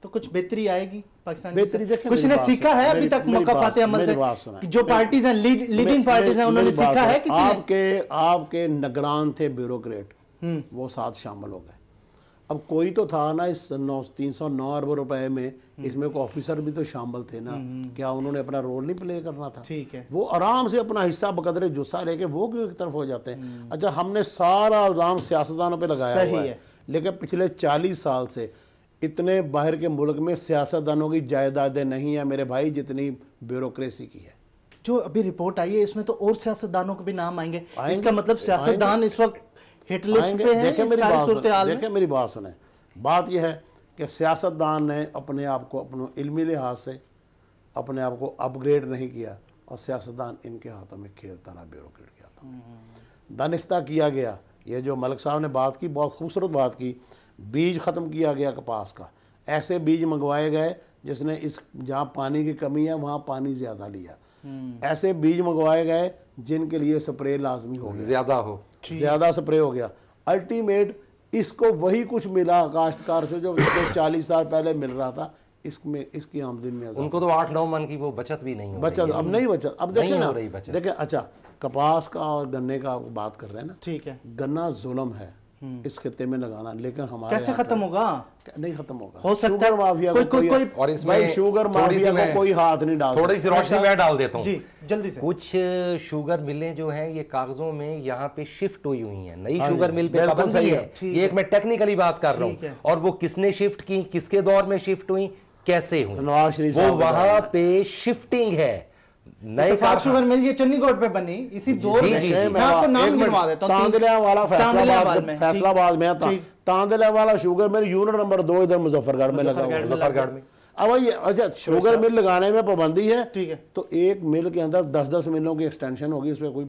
تو کچھ بہتری آئے گی پاکستان کی بہتری؟ دیکھیں کچھ نے سیکھا ہے ابھی تک مقافات بات- عمل سے جو پارٹیز ہیں لیڈنگ پارٹیز ہیں انہوں نے سیکھا ہے۔ کسی نے؟ آپ کے آپ کے نگران تھے بیوروکریٹ وہ ساتھ شامل ہو گئے۔ اب کوئی تو تھا نا اس تین سو نو ارب روپے میں اس میں کوئی آفیسر بھی تو شامل تھے نا۔ کیا انہوں نے اپنا رول نہیں پلے کرنا تھا؟ وہ آرام سے اپنا حصہ بقدر جسہ لے کے وہ کیوں ایک طرف ہو جاتے ہیں؟ اچھا ہم نے سارا الزام سیاستدانوں پہ لگایا ہوا ہے۔ لیکن پچھلے چالیس سال سے اتنے باہر کے ملک میں سیاستدانوں کی جائیدادیں نہیں ہیں میرے بھائی جتنی بیوروکریسی کی ہے۔ جو ابھی رپورٹ آئی ہے اس میں تو اور سیاستدانوں کے بھی نام آئیں گے۔ اس کا مطلب سیاستدان اس وقت ہٹ لسٹ پہ ہیں اس ساری صورتحال میں۔ دیکھیں میری بات سنیں۔ بات یہ ہے کہ سیاستدان نے اپنے آپ کو اپنے علمی لحاظ سے اپنے آپ کو اپ گریڈ نہیں کیا اور سیاستدان ان کے ہاتھوں میں کھیلتا رہا بیوروکریٹ کے ہاتھوں میں دانستہ کیا گیا۔ یہ جو ملک صاحب نے بات کی بہت خوبصورت بات کی۔ بیج ختم کیا گیا کپاس کا۔ ایسے بیج منگوائے گئے جس نے اس جہاں پانی کی کمی ہے وہاں پانی زیادہ لیا۔ ایسے بیج منگوائے گئے جن کے لیے سپرے لازمی ہو گیا۔ زیادہ ہو۔ زیادہ سپرے ہو گیا۔ الٹیمیٹ اس کو وہی کچھ ملا کاشتکار سے جو چالیس سال پہلے مل رہا تھا اس میں اس کی آمدن میں ان کو تو آٹھ نو من کی وہ بچت بھی نہیں ہو بچت اب نہیں بچت۔ اب دیکھیں نا۔ دیکھیں اچھا کپاس کا اور گنے کا بات کر رہے ہیں نا۔ ٹھیک ہے۔ گنا ظلم ہے۔ اس خطے میں لگانا لیکن ہمارے کیسے ختم ہوگا؟ نہیں ختم ہوگا۔ ہو سکتا ہے مافیا کوئی- کو کوئی- کوئی اور اس میں شوگر مافیا کو کوئی ہاتھ نہیں ڈال تھوڑی سی روشنی میں ڈال دیتا ہوں۔ جی جلدی سے۔ کچھ شوگر ملیں جو ہیں یہ کاغذوں میں یہاں پہ شفٹ ہوئی ہوئی ہیں۔ نئی ہاں جی، شوگر مل پہ بالکل پابندی صحیح ہے۔ یہ ایک میں ٹیکنیکلی بات کر رہا۔ ہوں۔ اور وہ کس نے شفٹ کی؟ کس کے دور میں شفٹ ہوئی؟ کیسے ہوئی؟ وہ وہاں پہ شفٹنگ ہے۔ اتفاق شوگر مل یہ چنی گوٹ پہ بنی اسی دور جی، میں جی، جی۔ میں آپ کو نام گنوا دیتا ہوں والا فیصلہ آباد میں میں تھا۔ ٹھیک۔ تاندلیا والا شوگر مل یونٹ نمبر دو ادھر مظفر گڑھ میں لگا مظفر گڑھ ہوا میں میں۔ اب یہ اچھا شوگر مل لگانے میں پابندی ہے ٹھیک ہے۔ تو ایک مل کے اندر دس دس ملوں کی ایکسٹینشن ہوگی اس پہ کوئی